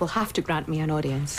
will have to grant me an audience.